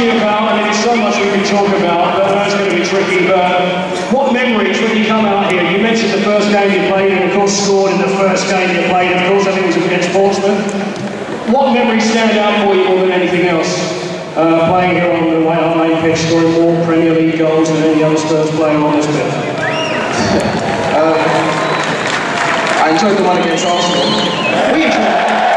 you about, and there's so much we can talk about, but I know it's going to be tricky, but what memories when you come out here? You mentioned the first game you played, and of course scored in the first game you played, of course I think it was against Portsmouth. What memories stand out for you more than anything else? Uh, playing here on the White Hart Lane pitch, scoring more Premier League goals than any other Spurs player on this pitch. um, I enjoyed the one against Arsenal. We enjoyed